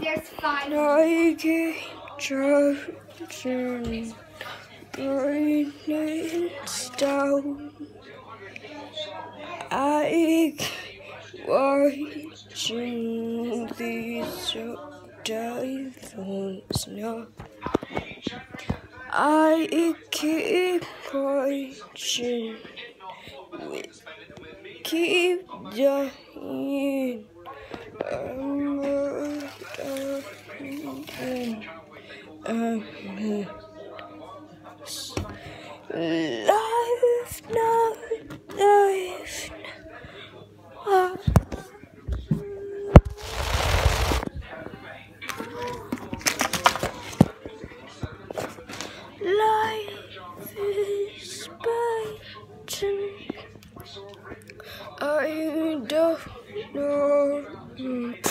there's five. I keep charging, burning down. I watching these diamonds now. I keep watching, keep dying. I'm dying. Um, life, no, life, no. Life is biting. I don't know.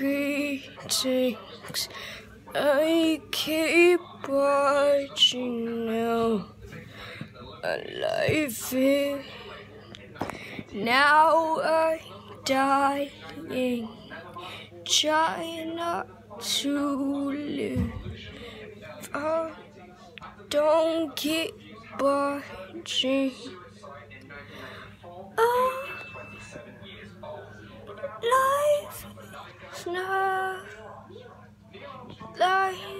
Greetings. I keep watching now. Life is now I'm dying, trying not to live. I don't keep watching. Oh, life is not. Life is not. What life is not. But, but, but,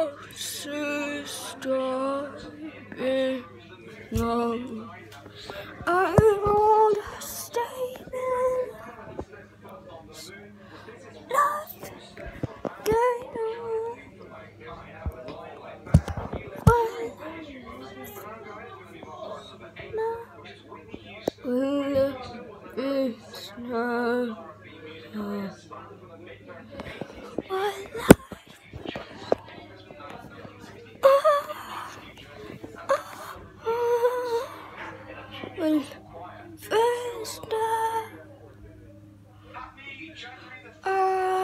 Um, I want to stay in love. Get When it's not what Not uh, uh, uh, uh.